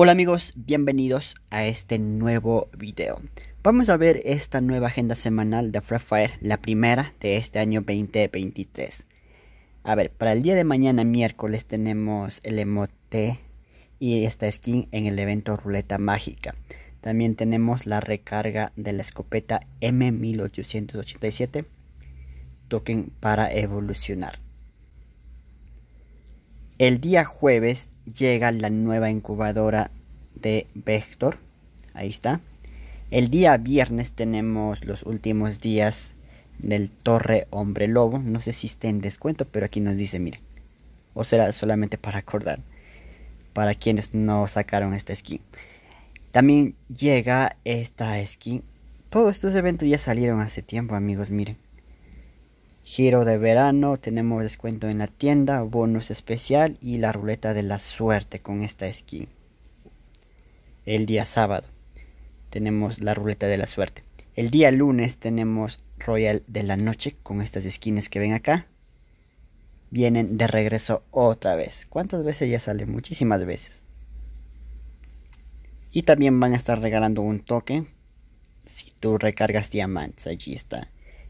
Hola amigos, bienvenidos a este nuevo video. Vamos a ver esta nueva agenda semanal de Free Fire, la primera de este año 2023. A ver, para el día de mañana miércoles tenemos el emote y esta skin en el evento Ruleta Mágica. También tenemos la recarga de la escopeta M1887, token para evolucionar. El día jueves llega la nueva incubadora de Vector. Ahí está. El día viernes tenemos los últimos días del Torre Hombre Lobo. No sé si está en descuento, pero aquí nos dice, miren. O será solamente para acordar. Para quienes no sacaron esta skin. También llega esta skin. Todos estos eventos ya salieron hace tiempo, amigos, miren. Giro de verano, tenemos descuento en la tienda, bonus especial y la ruleta de la suerte con esta skin. El día sábado tenemos la ruleta de la suerte. El día lunes tenemos Royal de la noche con estas skins que ven acá. Vienen de regreso otra vez. ¿Cuántas veces ya sale? Muchísimas veces. Y también van a estar regalando un toque si tú recargas diamantes. Allí está.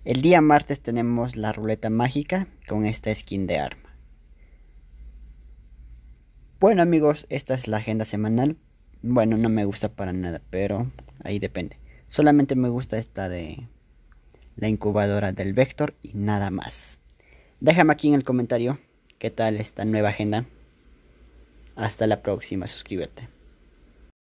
El día martes tenemos la ruleta mágica con esta skin de arma. Bueno amigos, esta es la agenda semanal. Bueno, no me gusta para nada, pero ahí depende. Solamente me gusta esta de la incubadora del Vector y nada más. Déjame aquí en el comentario qué tal esta nueva agenda. Hasta la próxima, suscríbete.